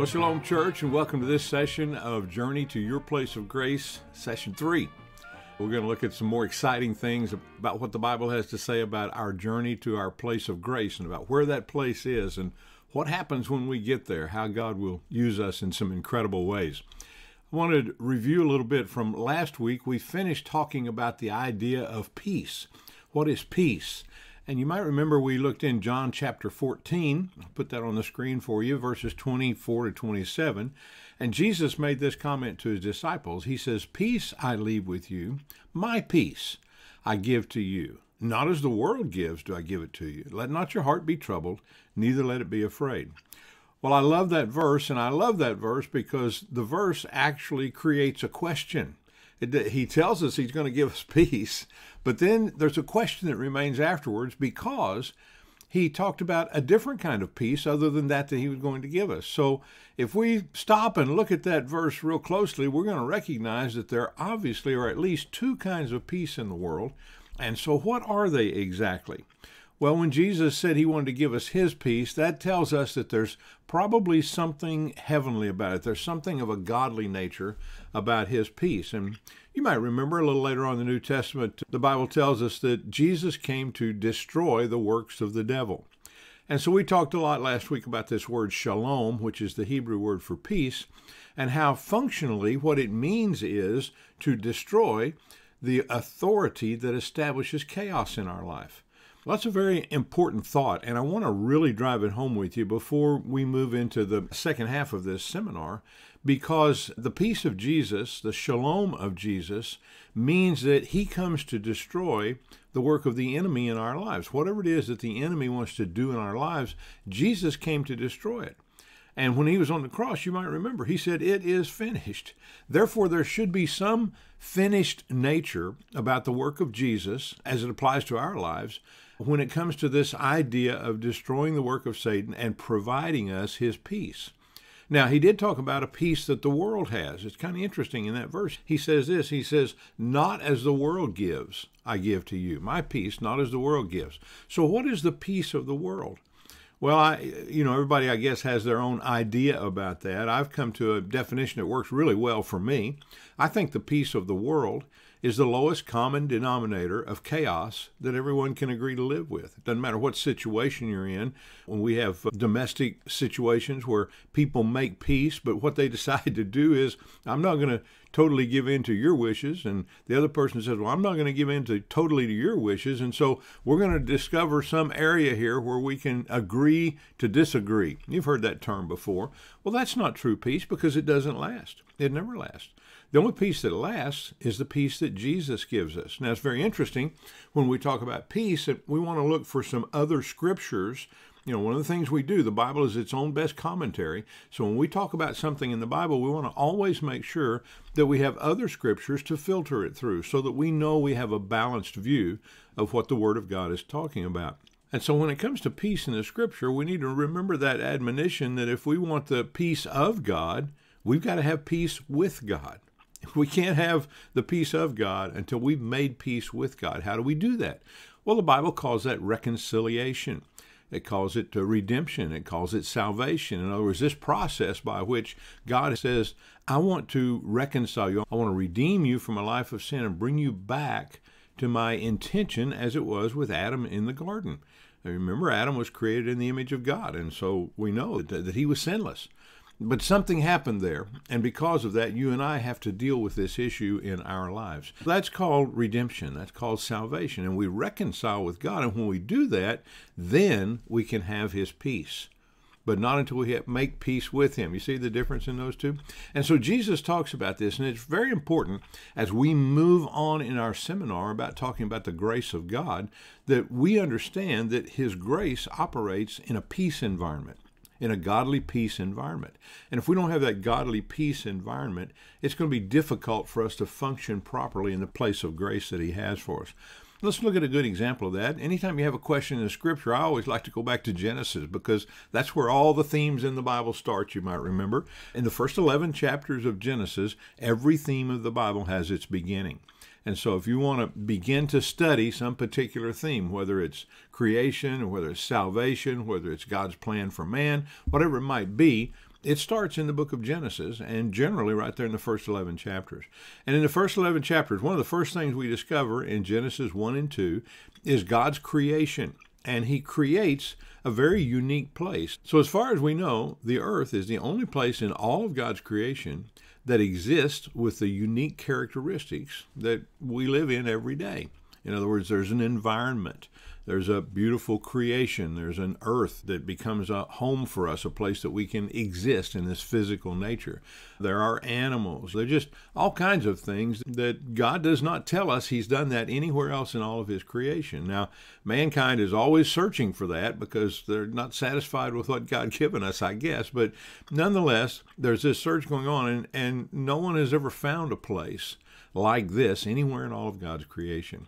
Well, Shalom Church, and welcome to this session of Journey to Your Place of Grace, session three. We're going to look at some more exciting things about what the Bible has to say about our journey to our place of grace and about where that place is and what happens when we get there, how God will use us in some incredible ways. I wanted to review a little bit from last week. We finished talking about the idea of peace. What is peace? And you might remember we looked in John chapter 14, I'll put that on the screen for you, verses 24 to 27. And Jesus made this comment to his disciples. He says, Peace I leave with you, my peace I give to you. Not as the world gives do I give it to you. Let not your heart be troubled, neither let it be afraid. Well, I love that verse, and I love that verse because the verse actually creates a question. It, he tells us he's going to give us peace, but then there's a question that remains afterwards because he talked about a different kind of peace other than that that he was going to give us. So if we stop and look at that verse real closely, we're going to recognize that there obviously are at least two kinds of peace in the world. And so what are they exactly? Well, when Jesus said he wanted to give us his peace, that tells us that there's probably something heavenly about it. There's something of a godly nature about his peace. And you might remember a little later on in the New Testament, the Bible tells us that Jesus came to destroy the works of the devil. And so we talked a lot last week about this word shalom, which is the Hebrew word for peace, and how functionally what it means is to destroy the authority that establishes chaos in our life. Well, that's a very important thought, and I want to really drive it home with you before we move into the second half of this seminar, because the peace of Jesus, the shalom of Jesus, means that he comes to destroy the work of the enemy in our lives. Whatever it is that the enemy wants to do in our lives, Jesus came to destroy it. And when he was on the cross, you might remember, he said, It is finished. Therefore, there should be some finished nature about the work of Jesus as it applies to our lives when it comes to this idea of destroying the work of Satan and providing us his peace. Now, he did talk about a peace that the world has. It's kind of interesting in that verse. He says this He says, Not as the world gives, I give to you. My peace, not as the world gives. So, what is the peace of the world? Well, I, you know, everybody, I guess, has their own idea about that. I've come to a definition that works really well for me. I think the peace of the world is the lowest common denominator of chaos that everyone can agree to live with. It doesn't matter what situation you're in. When we have uh, domestic situations where people make peace, but what they decide to do is, I'm not going to totally give in to your wishes. And the other person says, Well, I'm not going to give in to totally to your wishes. And so we're going to discover some area here where we can agree to disagree. You've heard that term before. Well, that's not true peace because it doesn't last, it never lasts. The only peace that lasts is the peace that Jesus gives us. Now, it's very interesting when we talk about peace we want to look for some other scriptures. You know, one of the things we do, the Bible is its own best commentary. So when we talk about something in the Bible, we want to always make sure that we have other scriptures to filter it through so that we know we have a balanced view of what the Word of God is talking about. And so when it comes to peace in the scripture, we need to remember that admonition that if we want the peace of God, we've got to have peace with God. We can't have the peace of God until we've made peace with God. How do we do that? Well, the Bible calls that reconciliation. It calls it redemption. It calls it salvation. In other words, this process by which God says, I want to reconcile you. I want to redeem you from a life of sin and bring you back to my intention as it was with Adam in the garden. Now, remember, Adam was created in the image of God, and so we know that, that he was sinless. But something happened there, and because of that, you and I have to deal with this issue in our lives. That's called redemption. That's called salvation. And we reconcile with God. And when we do that, then we can have His peace. But not until we make peace with Him. You see the difference in those two? And so Jesus talks about this, and it's very important as we move on in our seminar about talking about the grace of God that we understand that His grace operates in a peace environment in a godly peace environment. And if we don't have that godly peace environment, it's going to be difficult for us to function properly in the place of grace that He has for us. Let's look at a good example of that. Anytime you have a question in the scripture, I always like to go back to Genesis because that's where all the themes in the Bible start, you might remember. In the first 11 chapters of Genesis, every theme of the Bible has its beginning. And so, if you want to begin to study some particular theme, whether it's creation, or whether it's salvation, whether it's God's plan for man, whatever it might be, it starts in the book of Genesis and generally right there in the first 11 chapters. And in the first 11 chapters, one of the first things we discover in Genesis 1 and 2 is God's creation. And he creates a very unique place. So, as far as we know, the earth is the only place in all of God's creation that exists with the unique characteristics that we live in every day. In other words, there's an environment, there's a beautiful creation, there's an earth that becomes a home for us, a place that we can exist in this physical nature. There are animals, there are just all kinds of things that God does not tell us He's done that anywhere else in all of His creation. Now, mankind is always searching for that because they're not satisfied with what God given us, I guess. But nonetheless, there's this search going on, and, and no one has ever found a place like this anywhere in all of God's creation.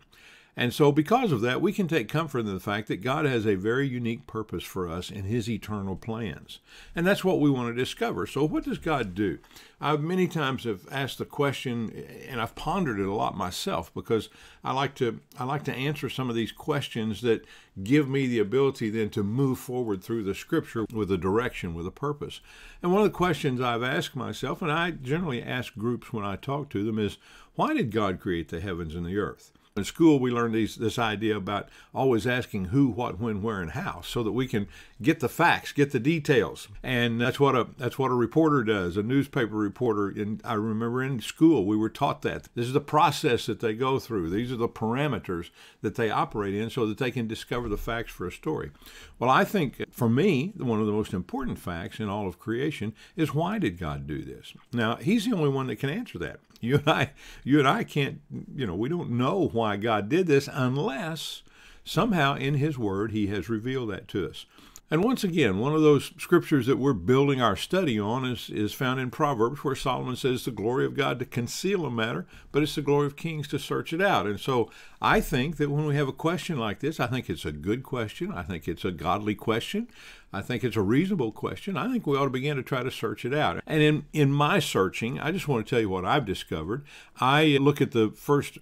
And so, because of that, we can take comfort in the fact that God has a very unique purpose for us in His eternal plans. And that's what we want to discover. So, what does God do? I many times have asked the question, and I've pondered it a lot myself because I like to I like to answer some of these questions that give me the ability then to move forward through the Scripture with a direction, with a purpose. And one of the questions I've asked myself, and I generally ask groups when I talk to them, is why did God create the heavens and the earth? In school, we learned these, this idea about always asking who, what, when, where, and how, so that we can get the facts, get the details, and that's what a that's what a reporter does. A newspaper reporter. And I remember in school we were taught that this is the process that they go through. These are the parameters that they operate in, so that they can discover the facts for a story. Well, I think for me, one of the most important facts in all of creation is why did God do this? Now, He's the only one that can answer that. You and I, you and I can't, you know, we don't know why God did this unless somehow in His Word He has revealed that to us. And once again, one of those scriptures that we're building our study on is, is found in Proverbs, where Solomon says the glory of God to conceal a matter, but it's the glory of kings to search it out. And so I think that when we have a question like this, I think it's a good question. I think it's a godly question. I think it's a reasonable question. I think we ought to begin to try to search it out. And in, in my searching, I just want to tell you what I've discovered. I look at the first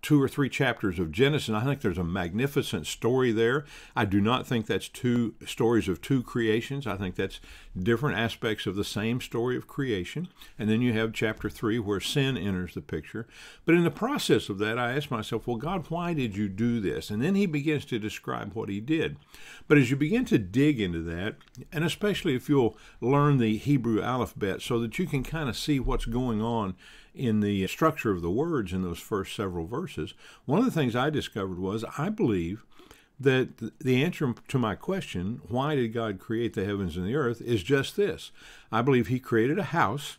two or three chapters of Genesis. I think there's a magnificent story there. I do not think that's two stories of two creations. I think that's different aspects of the same story of creation. And then you have chapter three where sin enters the picture. But in the process of that, I asked myself, well, God, why did you do this? And then he begins to describe what he did. But as you begin to dig into that, and especially if you'll learn the Hebrew alphabet so that you can kind of see what's going on in the structure of the words in those first several verses, one of the things I discovered was I believe that the answer to my question, why did God create the heavens and the earth, is just this. I believe He created a house,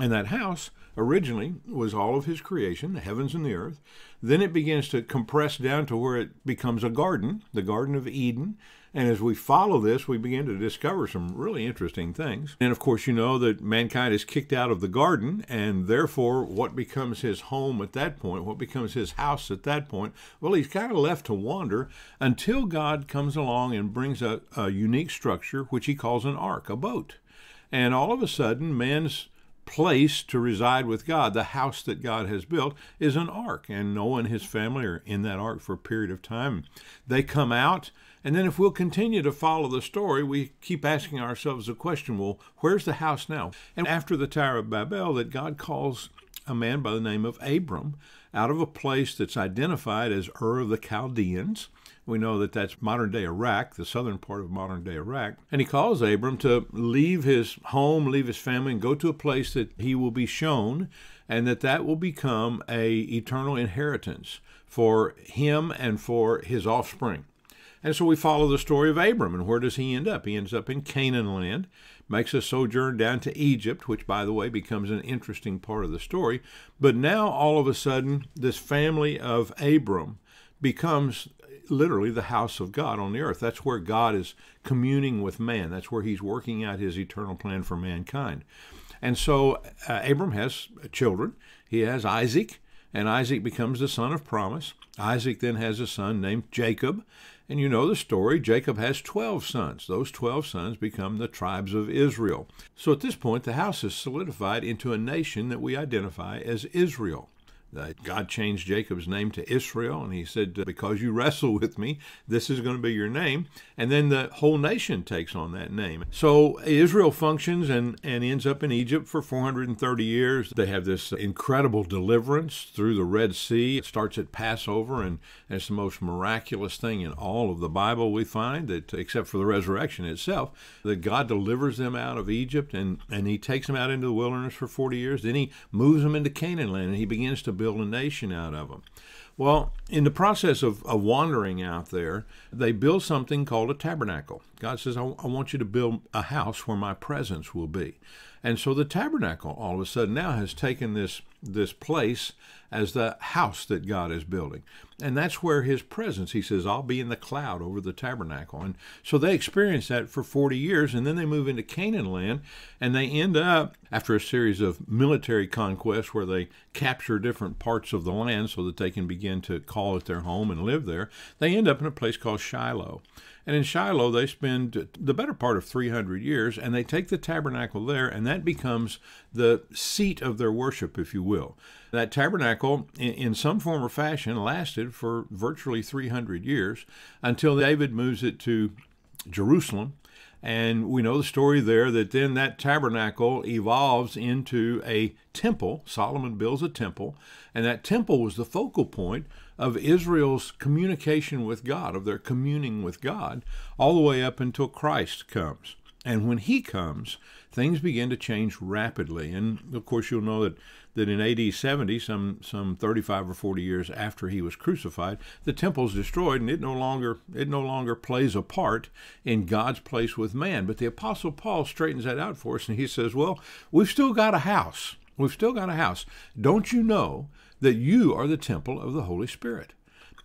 and that house originally was all of His creation, the heavens and the earth. Then it begins to compress down to where it becomes a garden, the Garden of Eden. And as we follow this, we begin to discover some really interesting things. And of course, you know that mankind is kicked out of the garden, and therefore, what becomes his home at that point, what becomes his house at that point, well, he's kind of left to wander until God comes along and brings a, a unique structure, which he calls an ark, a boat. And all of a sudden, man's place to reside with God, the house that God has built, is an ark. And Noah and his family are in that ark for a period of time. They come out, and then if we'll continue to follow the story, we keep asking ourselves the question well, where's the house now? And after the Tower of Babel, that God calls a man by the name of Abram out of a place that's identified as Ur of the Chaldeans. We know that that's modern day Iraq, the southern part of modern day Iraq. And he calls Abram to leave his home, leave his family, and go to a place that he will be shown, and that that will become a eternal inheritance for him and for his offspring. And so we follow the story of Abram, and where does he end up? He ends up in Canaan land, makes a sojourn down to Egypt, which, by the way, becomes an interesting part of the story. But now, all of a sudden, this family of Abram becomes literally the house of God on the earth. That's where God is communing with man. That's where he's working out his eternal plan for mankind. And so uh, Abram has children. He has Isaac, and Isaac becomes the son of promise. Isaac then has a son named Jacob. And you know the story. Jacob has 12 sons. Those 12 sons become the tribes of Israel. So at this point, the house is solidified into a nation that we identify as Israel. Uh, God changed Jacob's name to Israel, and he said, Because you wrestle with me, this is going to be your name. And then the whole nation takes on that name. So Israel functions and, and ends up in Egypt for 430 years. They have this incredible deliverance through the Red Sea. It starts at Passover, and, and it's the most miraculous thing in all of the Bible we find, that except for the resurrection itself, that God delivers them out of Egypt and, and he takes them out into the wilderness for 40 years. Then he moves them into Canaan land, and he begins to build a nation out of them. Well, in the process of, of wandering out there, they build something called a tabernacle. God says, I, I want you to build a house where my presence will be. And so the tabernacle all of a sudden now has taken this this place as the house that God is building. And that's where his presence, he says, I'll be in the cloud over the tabernacle. And so they experience that for 40 years, and then they move into Canaan land, and they end up, after a series of military conquests where they capture different parts of the land so that they can begin to call it their home and live there, they end up in a place called Shiloh. And in Shiloh, they spend the better part of 300 years, and they take the tabernacle there, and that becomes the seat of their worship, if you will. That tabernacle, in, some form or fashion, lasted for virtually 300 years until David moves it to Jerusalem. And we know the story there that then that tabernacle evolves into a temple. Solomon builds a temple, and that temple was the focal point of Israel's communication with God, of their communing with God, all the way up until Christ comes. And when he comes, things begin to change rapidly. And of course, you'll know that, that in AD 70, some, some 35 or 40 years after he was crucified, the temple's destroyed and it no longer it no longer plays a part in God's place with man. But the Apostle Paul straightens that out for us and he says, Well, we've still got a house. We've still got a house. Don't you know that you are the temple of the Holy Spirit.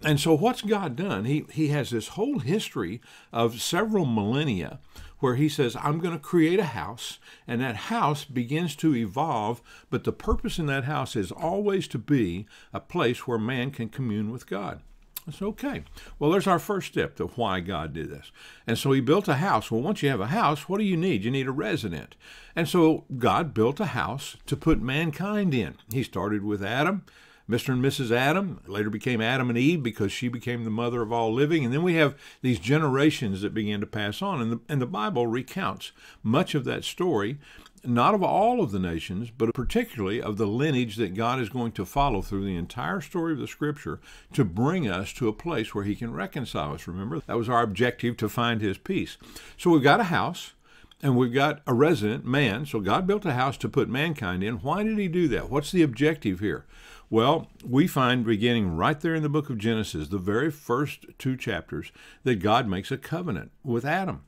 And so, what's God done? He, he has this whole history of several millennia where he says, I'm going to create a house, and that house begins to evolve, but the purpose in that house is always to be a place where man can commune with God. It's okay. Well, there's our first step to why God did this. And so he built a house. Well, once you have a house, what do you need? You need a resident. And so God built a house to put mankind in. He started with Adam. Mr. and Mrs. Adam later became Adam and Eve because she became the mother of all living. And then we have these generations that began to pass on. And the, and the Bible recounts much of that story not of all of the nations, but particularly of the lineage that God is going to follow through the entire story of the Scripture to bring us to a place where He can reconcile us. Remember, that was our objective to find His peace. So we've got a house and we've got a resident, man. So God built a house to put mankind in. Why did He do that? What's the objective here? Well, we find beginning right there in the book of Genesis, the very first two chapters, that God makes a covenant with Adam.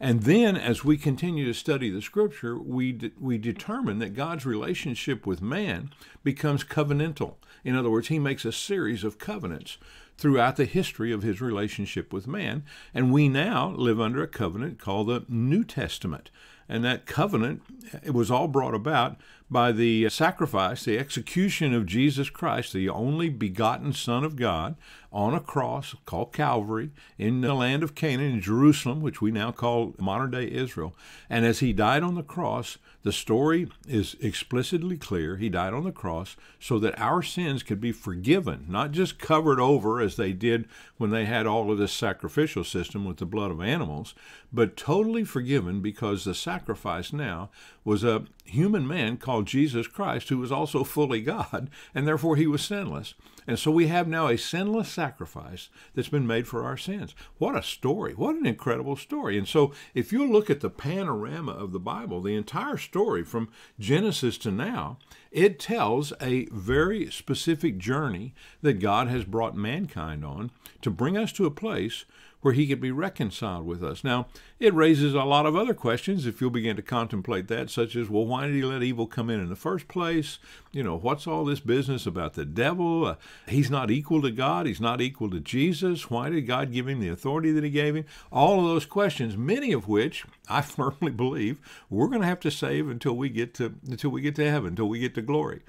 And then, as we continue to study the scripture, we, we determine that God's relationship with man becomes covenantal. In other words, he makes a series of covenants throughout the history of his relationship with man. And we now live under a covenant called the New Testament. And that covenant, it was all brought about by the sacrifice, the execution of Jesus Christ, the only begotten Son of God, on a cross called Calvary in the land of Canaan, in Jerusalem, which we now call modern day Israel. And as he died on the cross, the story is explicitly clear. He died on the cross so that our sins could be forgiven, not just covered over as they did when they had all of this sacrificial system with the blood of animals, but totally forgiven because the sacrifice now was a human man called Jesus Christ who was also fully God, and therefore he was sinless. And so we have now a sinless sacrifice that's been made for our sins. What a story. What an incredible story. And so if you look at the panorama of the Bible, the entire story from Genesis to now, it tells a very specific journey that God has brought mankind on to bring us to a place where he could be reconciled with us. Now, it raises a lot of other questions if you'll begin to contemplate that, such as, well, why did he let evil come in in the first place? You know, what's all this business about the devil? Uh, he's not equal to God. He's not equal to Jesus. Why did God give him the authority that he gave him? All of those questions, many of which I firmly believe we're going to have to save until we get to until we get to heaven, until we get to glory.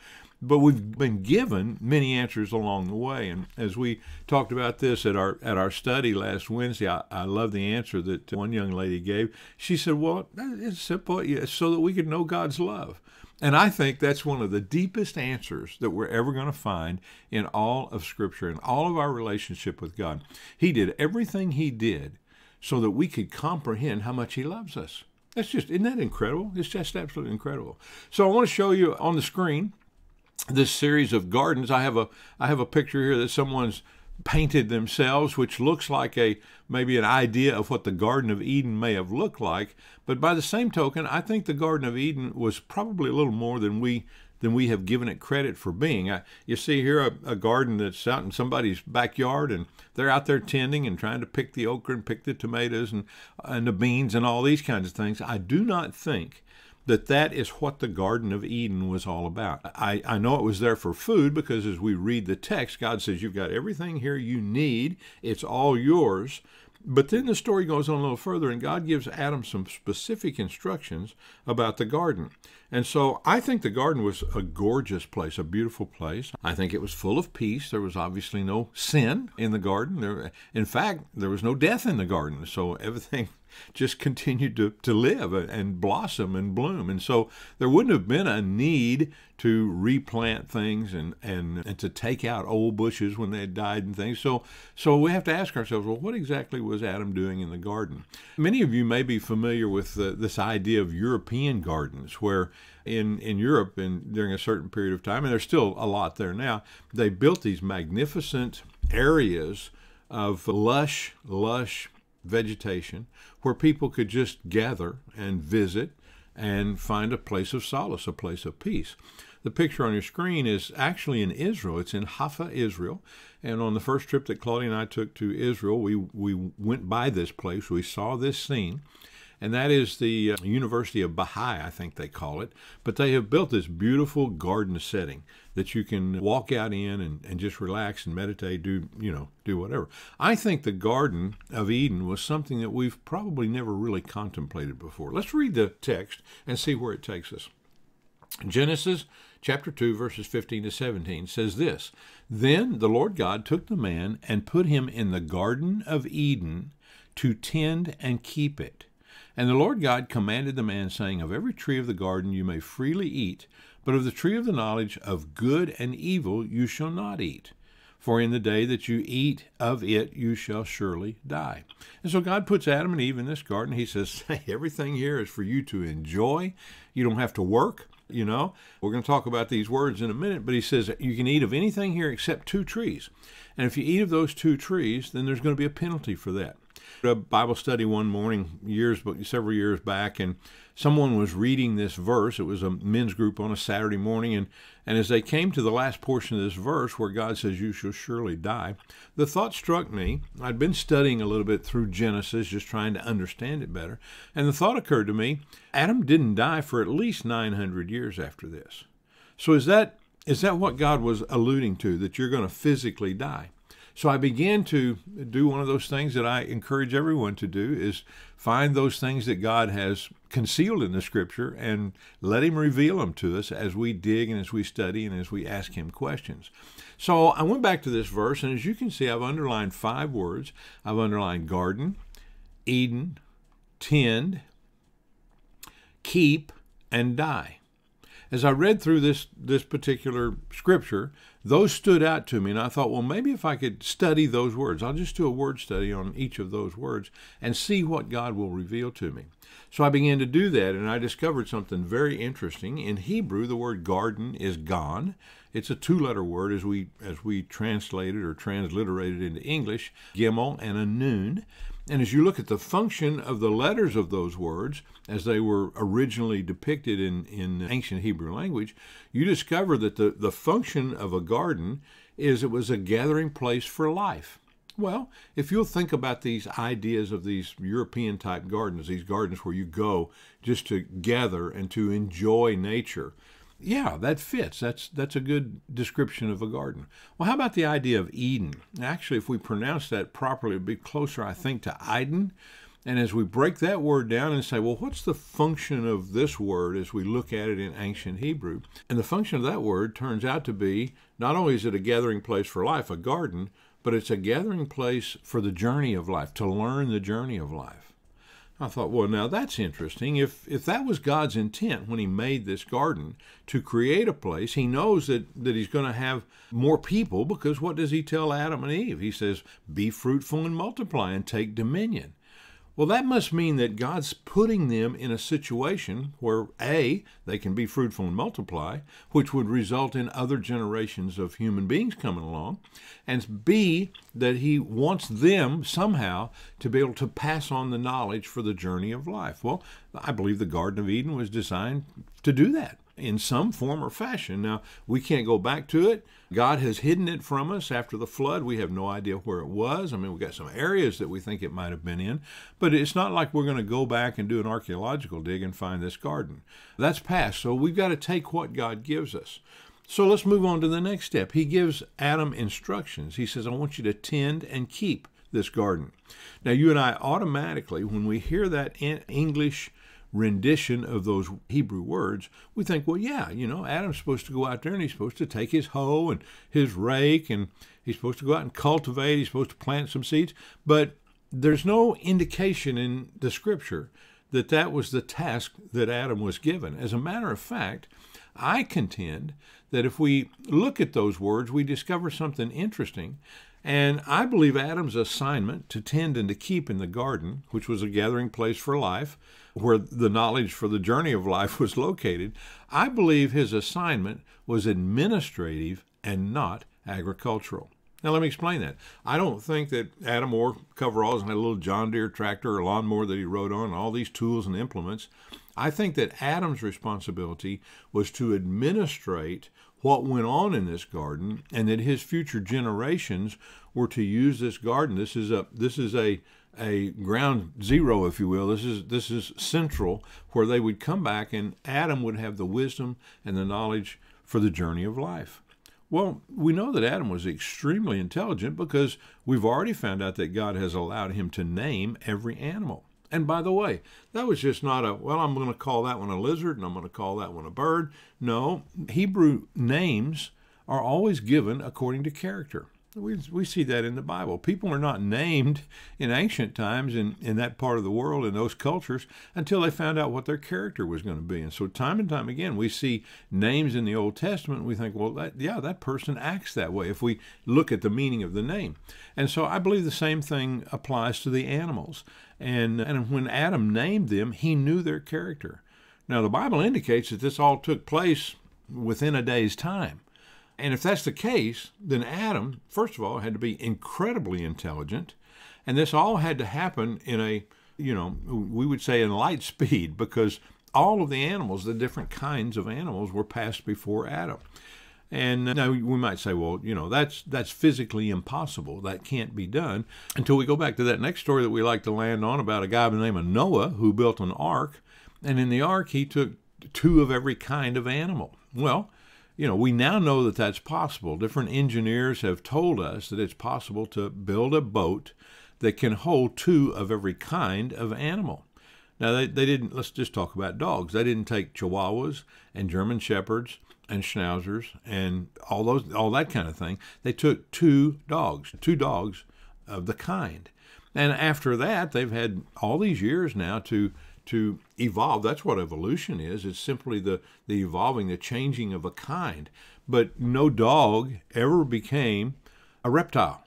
But we've been given many answers along the way, and as we talked about this at our at our study last Wednesday, I, I love the answer that one young lady gave. She said, "Well, it's simple. It's so that we could know God's love." And I think that's one of the deepest answers that we're ever going to find in all of Scripture and all of our relationship with God. He did everything He did so that we could comprehend how much He loves us. That's just, isn't that incredible? It's just absolutely incredible. So I want to show you on the screen this series of gardens. I have a I have a picture here that someone's painted themselves, which looks like a maybe an idea of what the Garden of Eden may have looked like. But by the same token, I think the Garden of Eden was probably a little more than we than we have given it credit for being. I, you see here a, a, garden that's out in somebody's backyard, and they're out there tending and trying to pick the okra and pick the tomatoes and and the beans and all these kinds of things. I do not think that that is what the Garden of Eden was all about. I, I know it was there for food because as we read the text, God says, You've got everything here you need, it's all yours. But then the story goes on a little further, and God gives Adam some specific instructions about the garden. And so I think the garden was a gorgeous place, a beautiful place. I think it was full of peace. There was obviously no sin in the garden. There, in fact, there was no death in the garden. So everything just continued to, to live and blossom and bloom. And so there wouldn't have been a need to replant things and, and, and to take out old bushes when they died and things. So, so we have to ask ourselves, well, what exactly was Adam doing in the garden? Many of you may be familiar with uh, this idea of European gardens, where in, in Europe and during a certain period of time, and there's still a lot there now, they built these magnificent areas of lush, lush vegetation where people could just gather and visit and find a place of solace, a place of peace. The picture on your screen is actually in Israel. It's in Haifa, Israel. And on the first trip that Claudia and I took to Israel, we, we went by this place. We saw this scene and that is the uh, University of Baha'i, I think they call it. But they have built this beautiful garden setting that you can walk out in and, and just relax and meditate, do you know, do whatever. I think the Garden of Eden was something that we've probably never really contemplated before. Let's read the text and see where it takes us. Genesis chapter 2, verses 15 to 17 says this Then the Lord God took the man and put him in the Garden of Eden to tend and keep it. And the Lord God commanded the man, saying, Of every tree of the garden you may freely eat, but of the tree of the knowledge of good and evil you shall not eat. For in the day that you eat of it, you shall surely die. And so God puts Adam and Eve in this garden. He says, Hey, everything here is for you to enjoy. You don't have to work. You know, we're going to talk about these words in a minute, but he says you can eat of anything here except two trees. And if you eat of those two trees, then there's going to be a penalty for that a Bible study one morning, years, but several years back, and someone was reading this verse. It was a men's group on a Saturday morning, and, and as they came to the last portion of this verse where God says, You shall surely die, the thought struck me. I'd been studying a little bit through Genesis, just trying to understand it better, and the thought occurred to me Adam didn't die for at least 900 years after this. So is that is that what God was alluding to, that you're going to physically die? So I began to do one of those things that I encourage everyone to do is find those things that God has concealed in the scripture and let him reveal them to us as we dig and as we study and as we ask him questions. So I went back to this verse and as you can see I've underlined five words. I've underlined garden, Eden, tend, keep and die as I read through this this particular scripture, those stood out to me, and I thought, well, maybe if I could study those words, I'll just do a word study on each of those words and see what God will reveal to me. So I began to do that, and I discovered something very interesting. In Hebrew, the word garden is gan. It's a two-letter word as we as we translate it or transliterated into English, gimel and a nun. And as you look at the function of the letters of those words, as they were originally depicted in, in ancient Hebrew language, you discover that the, the function of a garden is it was a gathering place for life. Well, if you'll think about these ideas of these European type gardens, these gardens where you go just to gather and to enjoy nature, yeah, that fits. That's that's a good description of a garden. Well, how about the idea of Eden? Actually, if we pronounce that properly, it'd be closer, I think, to Iden. And as we break that word down and say, well, what's the function of this word as we look at it in ancient Hebrew? And the function of that word turns out to be not only is it a gathering place for life, a garden, but it's a gathering place for the journey of life, to learn the journey of life. I thought, well, now that's interesting. If if that was God's intent when he made this garden to create a place, he knows that, that he's going to have more people because what does he tell Adam and Eve? He says, Be fruitful and multiply and take dominion. Well, that must mean that God's putting them in a situation where A, they can be fruitful and multiply, which would result in other generations of human beings coming along, and B, that He wants them somehow to be able to pass on the knowledge for the journey of life. Well, I believe the Garden of Eden was designed to do that in some form or fashion. Now, we can't go back to it. God has hidden it from us after the flood. We have no idea where it was. I mean, we've got some areas that we think it might have been in, but it's not like we're going to go back and do an archaeological dig and find this garden. That's past. So we've got to take what God gives us. So let's move on to the next step. He gives Adam instructions. He says, I want you to tend and keep this garden. Now, you and I automatically, when we hear that in English rendition of those Hebrew words, we think, well, yeah, you know, Adam's supposed to go out there and he's supposed to take his hoe and his rake and he's supposed to go out and cultivate, he's supposed to plant some seeds. But there's no indication in the scripture that that was the task that Adam was given. As a matter of fact, I contend that if we look at those words, we discover something interesting. And I believe Adam's assignment to tend and to keep in the garden, which was a gathering place for life, where the knowledge for the journey of life was located, I believe his assignment was administrative and not agricultural. Now, let me explain that. I don't think that Adam wore coveralls and had a little John Deere tractor or lawnmower that he rode on, all these tools and implements. I think that Adam's responsibility was to administrate what went on in this garden, and that his future generations were to use this garden. This is a this is a a ground zero, if you will. This is this is central where they would come back and Adam would have the wisdom and the knowledge for the journey of life. Well, we know that Adam was extremely intelligent because we've already found out that God has allowed him to name every animal. And by the way, that was just not a, well, I'm going to call that one a lizard and I'm going to call that one a bird. No, Hebrew names are always given according to character. We, we see that in the Bible. People are not named in ancient times in, in that part of the world, in those cultures, until they found out what their character was going to be. And so, time and time again, we see names in the Old Testament, we think, well, that, yeah, that person acts that way if we look at the meaning of the name. And so, I believe the same thing applies to the animals. And, and when Adam named them, he knew their character. Now, the Bible indicates that this all took place within a day's time. And if that's the case, then Adam, first of all, had to be incredibly intelligent. And this all had to happen in a, you know, we would say in light speed because all of the animals, the different kinds of animals, were passed before Adam. And now we might say, well, you know, that's that's physically impossible. That can't be done until we go back to that next story that we like to land on about a guy by the name of Noah who built an ark, and in the ark he took two of every kind of animal. Well, you know, we now know that that's possible. Different engineers have told us that it's possible to build a boat that can hold two of every kind of animal. Now, they, they didn't, let's just talk about dogs. They didn't take Chihuahuas and German Shepherds and Schnauzers and all those, all that kind of thing. They took two dogs, two dogs of the kind. And after that, they've had all these years now to to evolve. That's what evolution is. It's simply the, the evolving, the changing of a kind. But no dog ever became a reptile.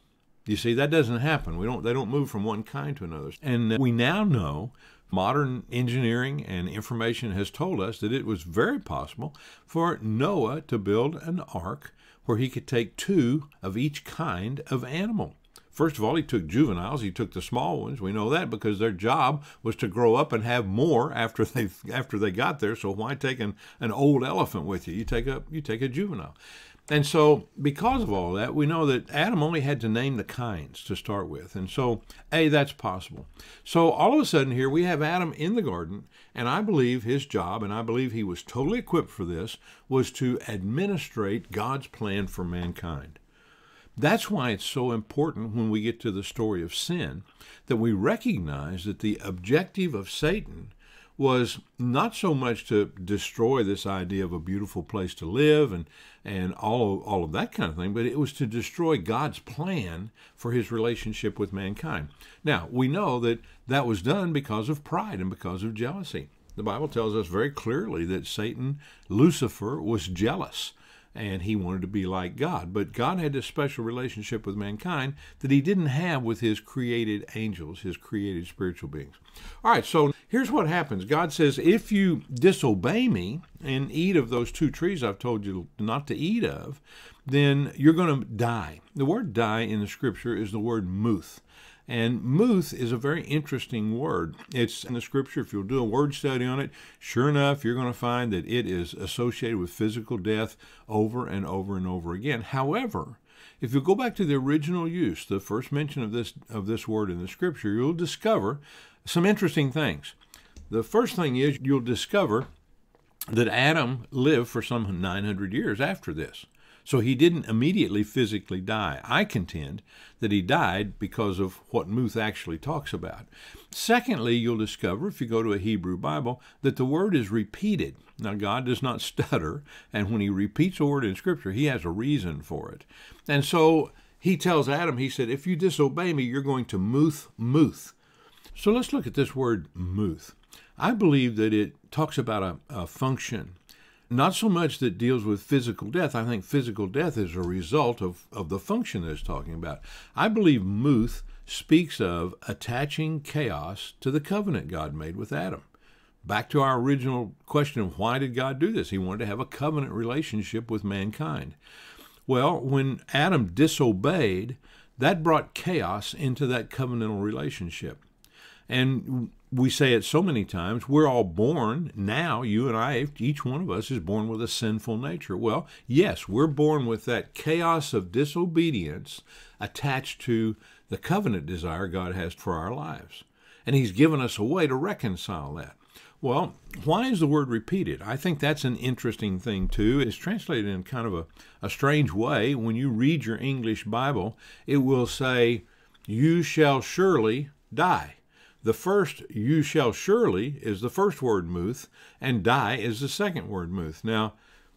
You see, that doesn't happen. We don't they don't move from one kind to another. And we now know modern engineering and information has told us that it was very possible for Noah to build an ark where he could take two of each kind of animal. First of all, he took juveniles. He took the small ones. We know that because their job was to grow up and have more after they after they got there. So why take an, an old elephant with you? You take a you take a juvenile. And so, because of all that, we know that Adam only had to name the kinds to start with. And so, A, that's possible. So, all of a sudden, here we have Adam in the garden, and I believe his job, and I believe he was totally equipped for this, was to administrate God's plan for mankind. That's why it's so important when we get to the story of sin that we recognize that the objective of Satan was not so much to destroy this idea of a beautiful place to live and and all all of that kind of thing, but it was to destroy God's plan for his relationship with mankind. Now, we know that that was done because of pride and because of jealousy. The Bible tells us very clearly that Satan, Lucifer, was jealous and he wanted to be like God. But God had this special relationship with mankind that he didn't have with his created angels, his created spiritual beings. All right, so here's what happens God says, If you disobey me and eat of those two trees I've told you not to eat of, then you're going to die. The word die in the scripture is the word muth. And muth is a very interesting word. It's in the scripture. If you'll do a word study on it, sure enough, you're going to find that it is associated with physical death over and over and over again. However, if you go back to the original use, the first mention of this of this word in the scripture, you'll discover some interesting things. The first thing is you'll discover that Adam lived for some 900 years after this. So he didn't immediately physically die. I contend that he died because of what Muth actually talks about. Secondly, you'll discover, if you go to a Hebrew Bible, that the word is repeated. Now, God does not stutter, and when he repeats a word in Scripture, he has a reason for it. And so he tells Adam, he said, If you disobey me, you're going to muth, muth. So let's look at this word muth. I believe that it talks about a, a function not so much that deals with physical death. I think physical death is a result of, of the function that it's talking about. I believe Muth speaks of attaching chaos to the covenant God made with Adam. Back to our original question of why did God do this? He wanted to have a covenant relationship with mankind. Well, when Adam disobeyed, that brought chaos into that covenantal relationship. And we say it so many times we're all born now you and i each one of us is born with a sinful nature. Well yes we're born with that chaos of disobedience attached to the covenant desire god has for our lives. And he's given us a way to reconcile that. Well why is the word repeated? I think that's an interesting thing too. It's translated in kind of a, a strange way. When you read your english bible it will say you shall surely die the first, you shall surely, is the first word muth, and die is the second word muth. Now,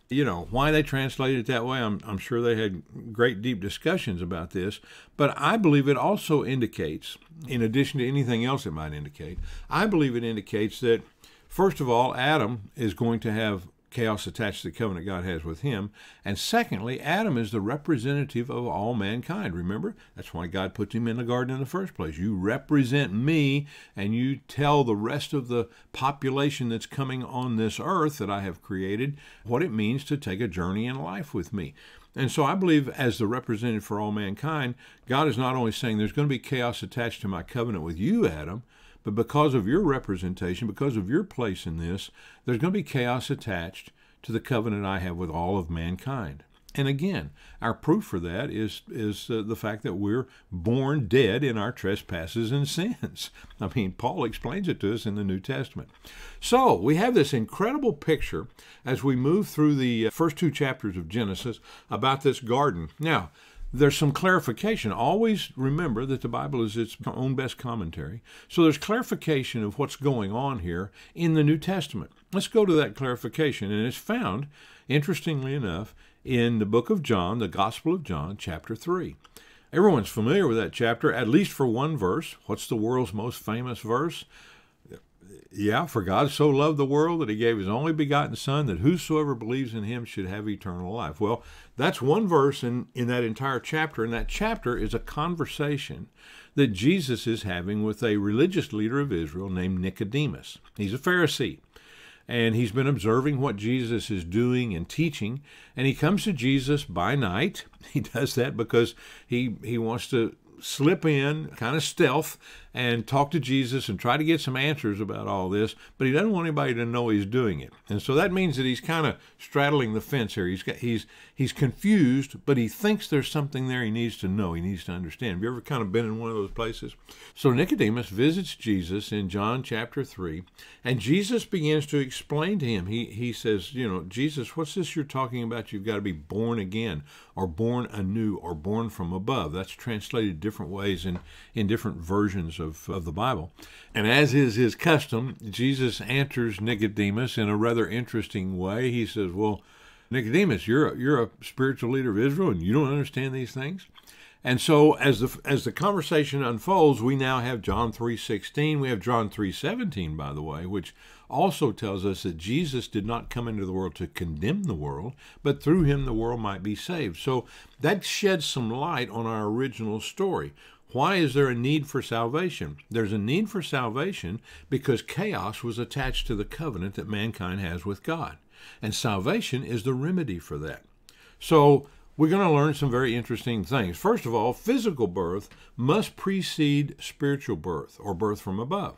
you know, why they translated it that way, I'm, I'm sure they had great deep discussions about this, but I believe it also indicates, in addition to anything else it might indicate, I believe it indicates that, first of all, Adam is going to have chaos attached to the covenant God has with him. And secondly, Adam is the representative of all mankind. Remember? That's why God put him in the garden in the first place. You represent me, and you tell the rest of the population that's coming on this earth that I have created what it means to take a journey in life with me. And so I believe, as the representative for all mankind, God is not only saying there's going to be chaos attached to my covenant with you, Adam, but because of your representation, because of your place in this, there's going to be chaos attached to the covenant I have with all of mankind. And again, our proof for that is is uh, the fact that we're born dead in our trespasses and sins. I mean, Paul explains it to us in the New Testament. So we have this incredible picture as we move through the uh, first two chapters of Genesis about this garden. Now, there's some clarification. Always remember that the Bible is its own best commentary. So there's clarification of what's going on here in the New Testament. Let's go to that clarification. And it's found, interestingly enough, in the book of John, the Gospel of John, chapter 3. Everyone's familiar with that chapter, at least for one verse. What's the world's most famous verse? Yeah, for God so loved the world that he gave his only begotten Son, that whosoever believes in him should have eternal life. Well, that's one verse in, in that entire chapter, and that chapter is a conversation that Jesus is having with a religious leader of Israel named Nicodemus. He's a Pharisee, and he's been observing what Jesus is doing and teaching, and he comes to Jesus by night. He does that because he, he wants to slip in, kind of stealth, and talk to Jesus and try to get some answers about all this, but he doesn't want anybody to know he's doing it. And so that means that he's kind of straddling the fence here. He's got, he's he's confused, but he thinks there's something there he needs to know, he needs to understand. Have you ever kind of been in one of those places? So Nicodemus visits Jesus in John chapter 3, and Jesus begins to explain to him. He he says, you know, Jesus, what's this you're talking about? You've got to be born again or born anew or born from above. That's translated different ways in in different versions of, of the Bible. And as is his custom, Jesus answers Nicodemus in a rather interesting way. He says, Well, Nicodemus, you're a, you're a spiritual leader of Israel and you don't understand these things? And so as the as the conversation unfolds, we now have John 3:16, we have John 3:17 by the way, which also tells us that Jesus did not come into the world to condemn the world, but through him the world might be saved. So that sheds some light on our original story. Why is there a need for salvation? There's a need for salvation because chaos was attached to the covenant that mankind has with God. And salvation is the remedy for that. So we're going to learn some very interesting things. First of all, physical birth must precede spiritual birth or birth from above.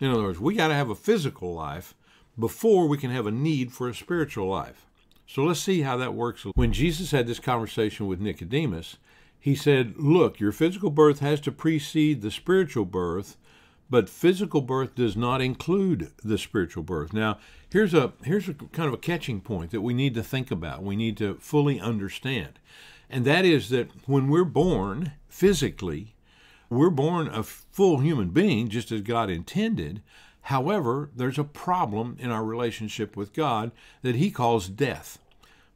In other words, we got to have a physical life before we can have a need for a spiritual life. So let's see how that works. When Jesus had this conversation with Nicodemus, he said, Look, your physical birth has to precede the spiritual birth, but physical birth does not include the spiritual birth. Now, here's a here's a kind of a catching point that we need to think about. We need to fully understand. And that is that when we're born physically, we're born a full human being just as God intended. However, there's a problem in our relationship with God that he calls death.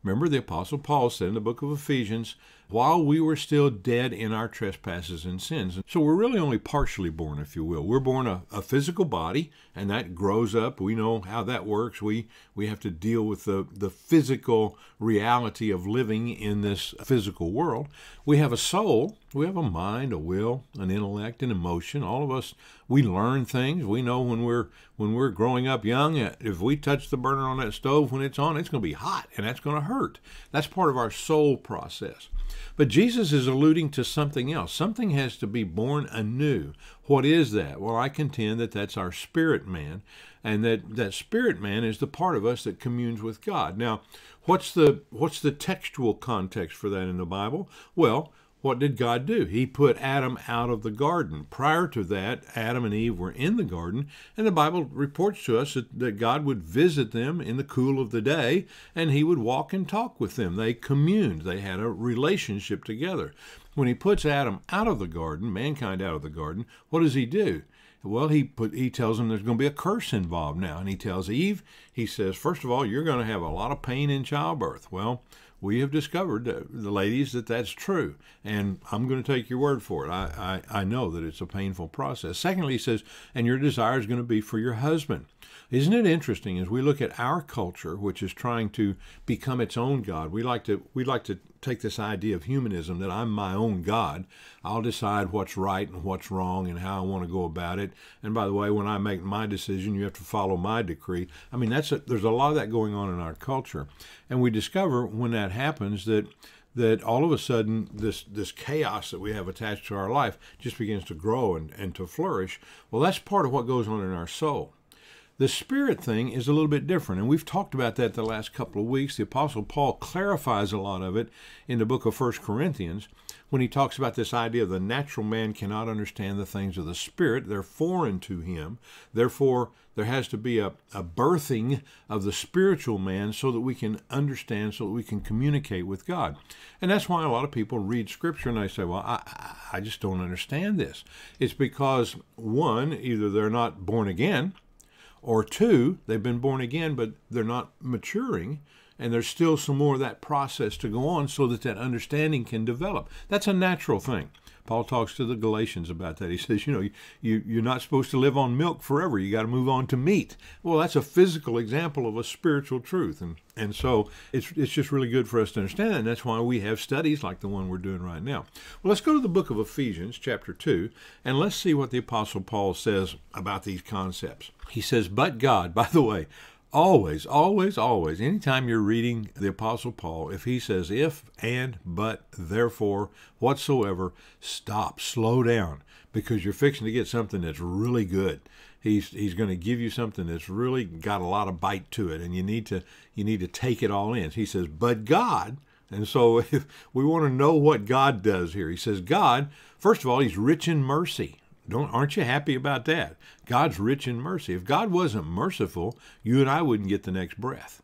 Remember, the Apostle Paul said in the book of Ephesians, while we were still dead in our trespasses and sins. So we're really only partially born, if you will. We're born a, a, physical body, and that grows up. We know how that works. We we have to deal with the, the physical reality of living in this physical world. We have a soul, we have a mind, a will, an intellect, an emotion. All of us we learn things. We know when we're when we're growing up young, uh, if we touch the burner on that stove when it's on, it's going to be hot and that's going to hurt. That's part of our soul process. But Jesus is alluding to something else. Something has to be born anew. What is that? Well, I contend that that's our spirit man, and that that spirit man is the part of us that communes with God. Now, what's the what's the textual context for that in the Bible? Well, what did God do? He put Adam out of the garden. Prior to that, Adam and Eve were in the garden, and the Bible reports to us that, that, God would visit them in the cool of the day, and he would walk and talk with them. They communed, they had a relationship together. When he puts Adam out of the garden, mankind out of the garden, what does he do? Well, he put he tells them there's going to be a curse involved now, and he tells Eve, he says, first of all, you're going to have a lot of pain in childbirth. Well, we have discovered, the ladies, that that's true. And I'm going to take your word for it. I, I, I know that it's a painful process. Secondly, he says, and your desire is going to be for your husband. Isn't it interesting as we look at our culture, which is trying to become its own God? We like to we like to take this idea of humanism that I'm my own God. I'll decide what's right and what's wrong and how I want to go about it. And by the way, when I make my decision, you have to follow my decree. I mean, that's a, there's a lot of that going on in our culture, and we discover when that happens that that all of a sudden this this chaos that we have attached to our life just begins to grow and, and to flourish. Well, that's part of what goes on in our soul. The spirit thing is a little bit different, and we've talked about that the last couple of weeks. The Apostle Paul clarifies a lot of it in the book of First Corinthians when he talks about this idea of the natural man cannot understand the things of the spirit. They're foreign to him. Therefore, there has to be a, a birthing of the spiritual man so that we can understand, so that we can communicate with God. And that's why a lot of people read Scripture and they say, Well, I, I just don't understand this. It's because, one, either they're not born again or two, they've been born again, but they're not maturing, and there's still some more of that process to go on so that that understanding can develop. That's a natural thing. Paul talks to the Galatians about that. He says, you know, you, you're not supposed to live on milk forever. You got to move on to meat. Well, that's a physical example of a spiritual truth. And, and so it's, it's just really good for us to understand that. And that's why we have studies like the one we're doing right now. Well, let's go to the book of Ephesians, chapter 2, and let's see what the Apostle Paul says about these concepts. He says, But God, by the way, Always, always, always, anytime you're reading the Apostle Paul, if he says if, and, but, therefore, whatsoever, stop, slow down, because you're fixing to get something that's really good. He's, he's going to give you something that's really got a lot of bite to it, and you need to you need to take it all in. He says, but God, and so if we want to know what God does here, he says, God, first of all, he's rich in mercy. Don't, aren't you happy about that? God's rich in mercy. If God wasn't merciful, you and I wouldn't get the next breath.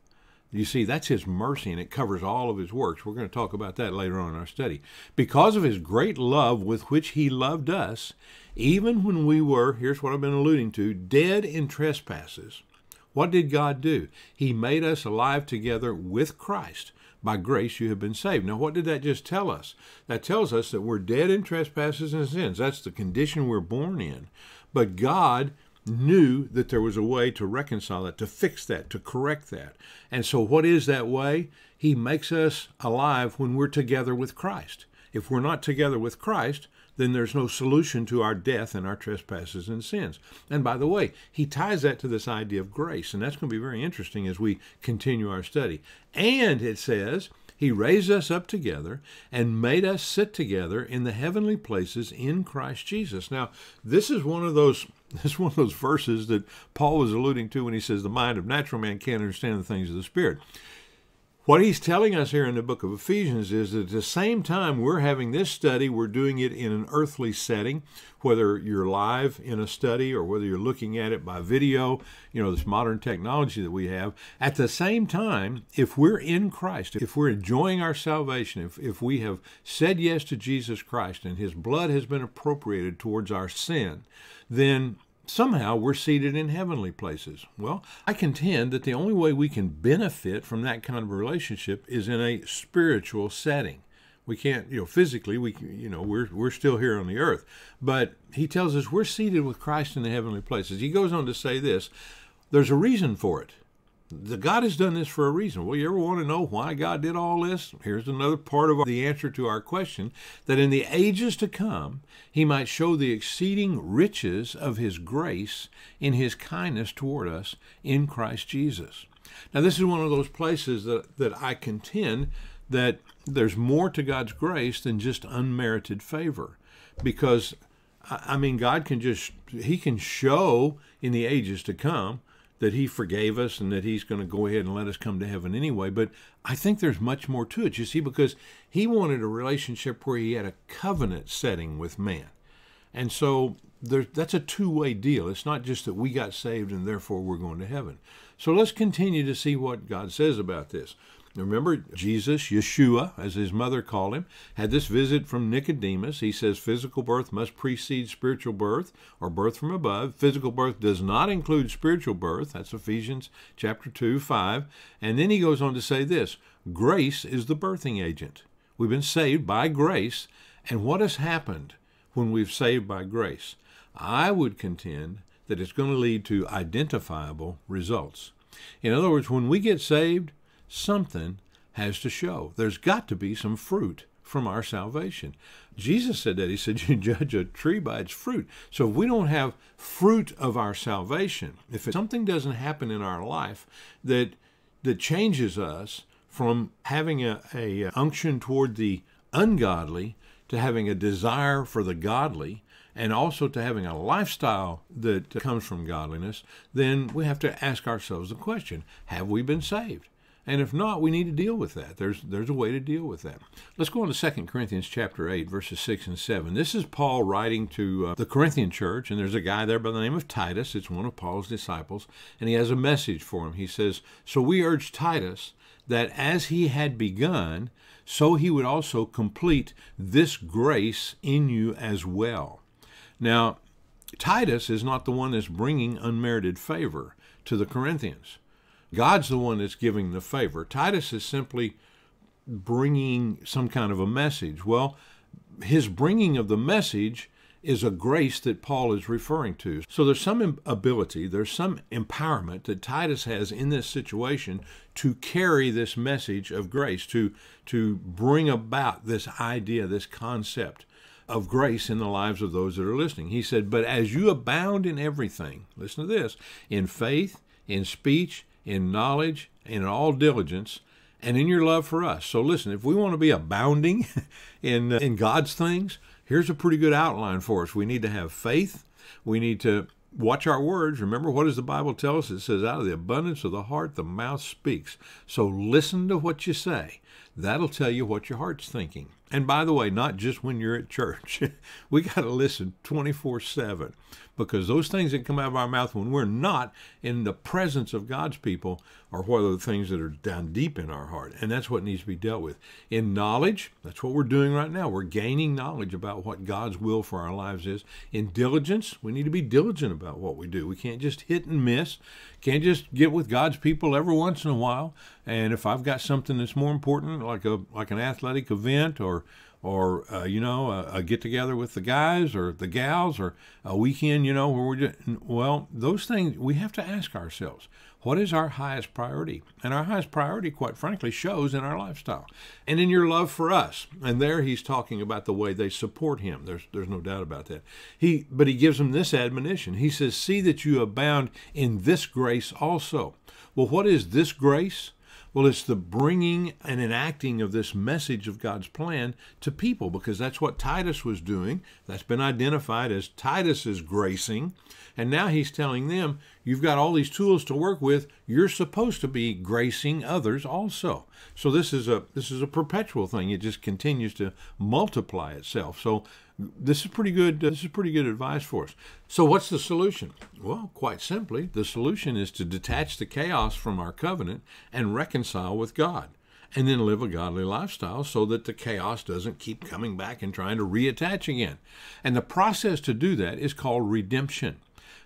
You see, that's His mercy, and it covers all of His works. We're going to talk about that later on in our study. Because of His great love with which He loved us, even when we were, here's what I've been alluding to, dead in trespasses, what did God do? He made us alive together with Christ. By grace you have been saved. Now, what did that just tell us? That tells us that we're dead in trespasses and sins. That's the condition we're born in. But God knew that there was a way to reconcile that, to fix that, to correct that. And so, what is that way? He makes us alive when we're together with Christ. If we're not together with Christ, then there's no solution to our death and our trespasses and sins. And by the way, he ties that to this idea of grace, and that's going to be very interesting as we continue our study. And it says, he raised us up together and made us sit together in the heavenly places in Christ Jesus. Now, this is one of those this is one of those verses that Paul was alluding to when he says the mind of natural man can't understand the things of the spirit. What he's telling us here in the book of Ephesians is that at the same time we're having this study, we're doing it in an earthly setting, whether you're live in a study or whether you're looking at it by video, you know, this modern technology that we have. At the same time, if we're in Christ, if we're enjoying our salvation, if, if we have said yes to Jesus Christ and his blood has been appropriated towards our sin, then somehow we're seated in heavenly places. Well, I contend that the only way we can benefit from that kind of relationship is in a spiritual setting. We can't, you know, physically, we, you know, we're we're still here on the earth, but he tells us we're seated with Christ in the heavenly places. He goes on to say this: there's a reason for it. The God has done this for a reason. Well, you ever want to know why God did all this? Here's another part of the answer to our question that in the ages to come, he might show the exceeding riches of his grace in his kindness toward us in Christ Jesus. Now, this is one of those places that, that I contend that there's more to God's grace than just unmerited favor. Because, I mean, God can just, He can show in the ages to come that he forgave us and that he's going to go ahead and let us come to heaven anyway. But I think there's much more to it, you see, because he wanted a relationship where he had a covenant setting with man. And so there, that's a two way deal. It's not just that we got saved and therefore we're going to heaven. So let's continue to see what God says about this. Remember, Jesus, Yeshua, as his mother called him, had this visit from Nicodemus. He says physical birth must precede spiritual birth or birth from above. Physical birth does not include spiritual birth. That's Ephesians chapter 2, 5. And then he goes on to say this grace is the birthing agent. We've been saved by grace. And what has happened when we've saved by grace? I would contend that it's going to lead to identifiable results. In other words, when we get saved, something has to show. There's got to be some fruit from our salvation. Jesus said that. He said, You judge a tree by its fruit. So if we don't have fruit of our salvation, if something doesn't happen in our life that that changes us from having a, a unction toward the ungodly to having a desire for the godly, and also to having a lifestyle that comes from godliness, then we have to ask ourselves the question Have we been saved? And if not, we need to deal with that. There's there's a way to deal with that. Let's go on to 2 Corinthians chapter 8 verses 6 and 7. This is Paul writing to uh, the Corinthian church and there's a guy there by the name of Titus. It's one of Paul's disciples and he has a message for him. He says, "So we urge Titus that as he had begun, so he would also complete this grace in you as well." Now, Titus is not the one that's bringing unmerited favor to the Corinthians. God's the one that's giving the favor. Titus is simply bringing some kind of a message. Well, his bringing of the message is a grace that Paul is referring to. So there's some ability, there's some empowerment that Titus has in this situation to carry this message of grace, to, to bring about this idea, this concept of grace in the lives of those that are listening. He said, But as you abound in everything, listen to this, in faith, in speech, in knowledge, in all diligence, and in your love for us. So listen, if we want to be abounding in uh, in God's things, here's a pretty good outline for us. We need to have faith. We need to watch our words. Remember, what does the Bible tell us? It says, out of the abundance of the heart, the mouth speaks. So listen to what you say. That'll tell you what your heart's thinking. And by the way, not just when you're at church. we got to listen 24 7 because those things that come out of our mouth when we're not in the presence of God's people are what are the things that are down deep in our heart. And that's what needs to be dealt with. In knowledge, that's what we're doing right now. We're gaining knowledge about what God's will for our lives is. In diligence, we need to be diligent about what we do. We can't just hit and miss. Can't just get with God's people every once in a while. And if I've got something that's more important, like a like an athletic event or or uh, you know a, a, get together with the guys or the gals or a weekend you know where we're just well those things we have to ask ourselves what is our highest priority? And our highest priority quite frankly shows in our lifestyle and in your love for us. And there he's talking about the way they support him. There's there's no doubt about that. He but he gives them this admonition. He says see that you abound in this grace also. Well what is this grace well, it's the bringing and enacting of this message of God's plan to people because that's what Titus was doing. That's been identified as Titus's gracing. And now he's telling them, you've got all these tools to work with. You're supposed to be gracing others also. So this is a this is a perpetual thing. It just continues to multiply itself. So this is pretty good. Uh, this is pretty good advice for us. So, what's the solution? Well, quite simply, the solution is to detach the chaos from our covenant and reconcile with God, and then live a godly lifestyle so that the chaos doesn't keep coming back and trying to reattach again. And the process to do that is called redemption.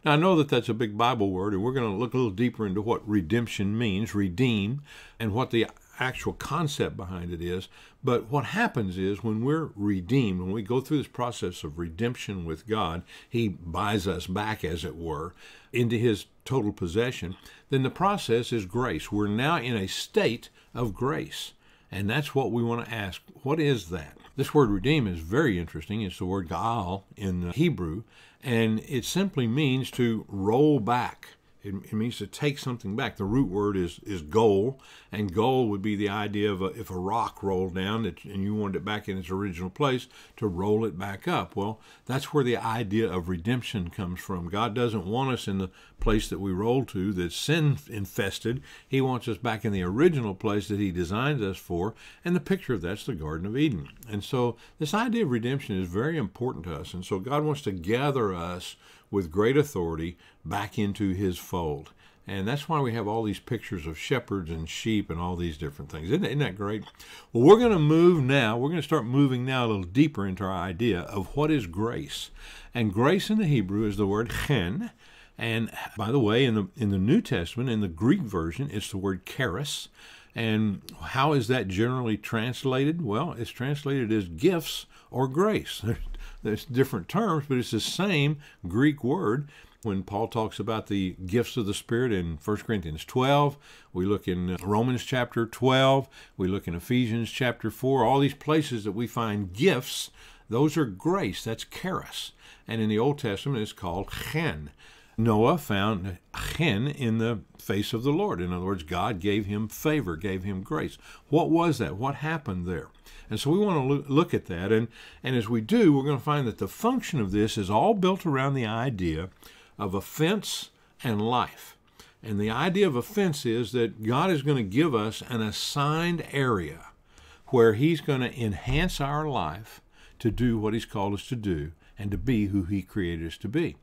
Now, I know that that's a big Bible word, and we're going to look a little deeper into what redemption means, redeem, and what the actual concept behind it is. But what happens is when we're redeemed, when we go through this process of redemption with God, He buys us back, as it were, into His total possession, then the process is grace. We're now in a state of grace. And that's what we want to ask. What is that? This word redeem is very interesting. It's the word gaal in Hebrew, and it simply means to roll back it, it, means to take something back. The root word is is goal, and goal would be the idea of a, if a rock rolled down and you wanted it back in its original place to roll it back up. Well, that's where the idea of redemption comes from. God doesn't want us in the place that we roll to that's sin infested. He wants us back in the original place that He designed us for, and the picture of that's the Garden of Eden. And so this idea of redemption is very important to us, and so God wants to gather us with great authority back into his fold. And that's why we have all these pictures of shepherds and sheep and all these different things. Isn't, isn't that great? Well, we're going to move now. We're going to start moving now a little deeper into our idea of what is grace. And grace in the Hebrew is the word chen. And by the way, in the in the New Testament, in the Greek version, it's the word charis. And how is that generally translated? Well, it's translated as gifts or grace. different terms, but it's the same Greek word. When Paul talks about the gifts of the Spirit in 1 Corinthians 12, we look in Romans chapter 12, we look in Ephesians chapter 4, all these places that we find gifts, those are grace, that's charis. And in the Old Testament, it's called chen. Noah found chen in the face of the Lord. In other words, God gave him favor, gave him grace. What was that? What happened there? And so we want to look at that. And, and as we do, we're going to find that the function of this is all built around the idea of offense and life. And the idea of offense is that God is going to give us an assigned area where He's going to enhance our life to do what He's called us to do and to be who He created us to be.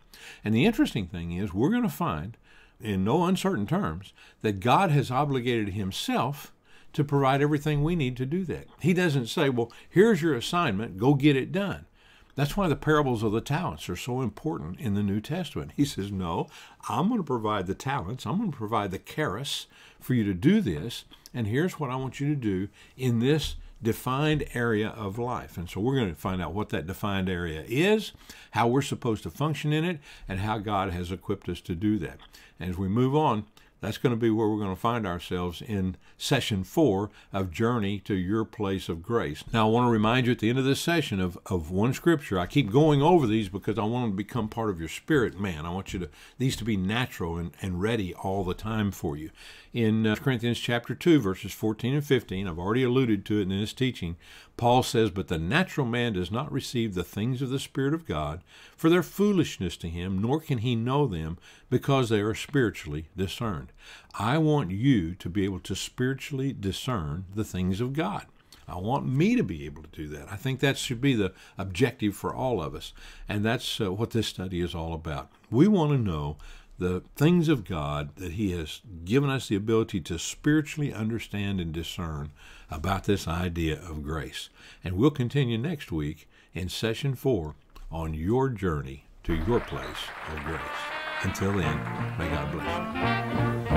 And the interesting thing is, we're going to find, in no uncertain terms, that God has obligated Himself to provide everything we need to do that. He doesn't say, well, here's your assignment, go get it done. That's why the parables of the talents are so important in the New Testament. He says, No, I'm going to provide the talents, I'm going to provide the charis for you to do this, and here's what I want you to do in this defined area of life. And so we're going to find out what that defined area is, how we're supposed to function in it, and how God has equipped us to do that. And as we move on, that's going to be where we're going to find ourselves in session four of Journey to Your Place of Grace. Now, I want to remind you at the end of this session of, of one scripture. I keep going over these because I want them to become part of your spirit, man. I want you to these to be natural and, and ready all the time for you. In uh, Corinthians chapter 2, verses 14 and 15, I've already alluded to it in this teaching, Paul says, But the natural man does not receive the things of the Spirit of God, for they're foolishness to him, nor can he know them, because they are spiritually discerned. I want you to be able to spiritually discern the things of God. I want me to be able to do that. I think that should be the objective for all of us. And that's uh, what this study is all about. We want to know the things of God that He has given us the ability to spiritually understand and discern about this idea of grace. And we'll continue next week in session four on your journey to your place of grace. Until then, may God bless you.